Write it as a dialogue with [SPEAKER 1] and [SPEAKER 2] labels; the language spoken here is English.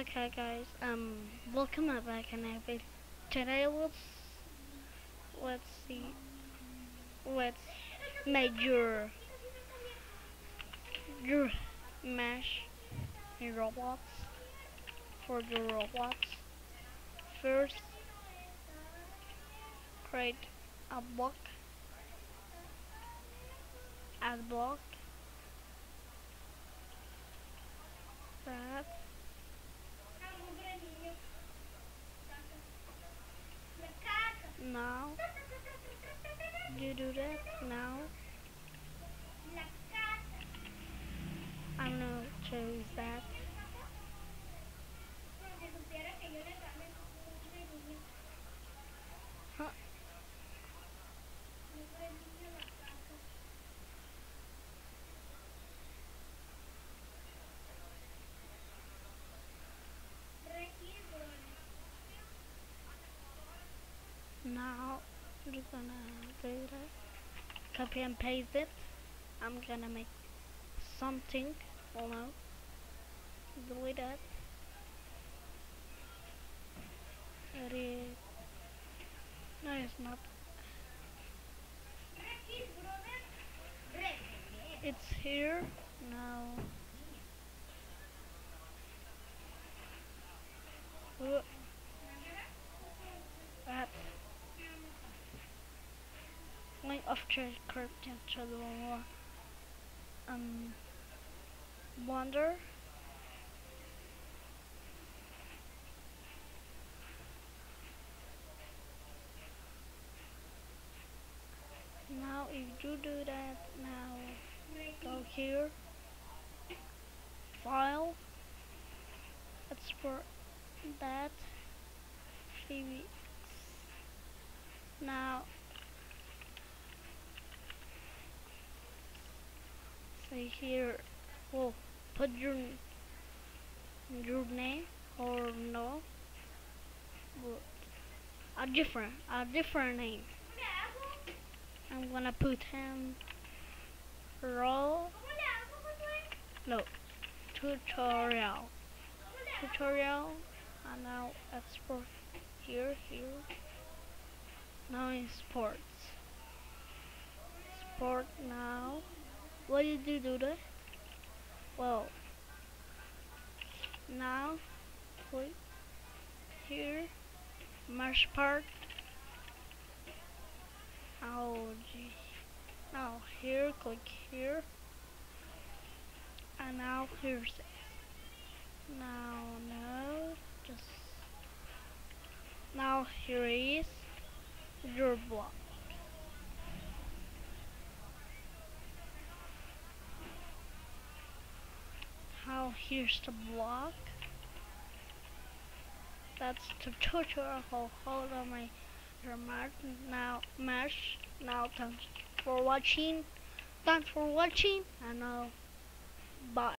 [SPEAKER 1] Okay guys, um, welcome back and every today let's let's see let's make your your mesh in Roblox for the Roblox. First create a block add block that now you do that now I'm gonna choose that huh. Now I'm just gonna do that. Copy and paste it. I'm gonna make something oh no delete that no it's not. It's here. Now Whoop. that link of crypt into the more um wonder? Now if you do that now go here. File. Export that. Phoenix. Now say here oh put your your name or no a different a different name. I'm gonna put him roll. No tutorial. Tutorial and now export here here. Now in sports. Sport now what did you do there? Well now click here MeshPart. oh gee now oh, here click here. And now here's it. Now no just now here is your block how here's the block. That's the tutorial. Hold on my remark now mesh. Now thanks for watching. Thanks for watching and now bye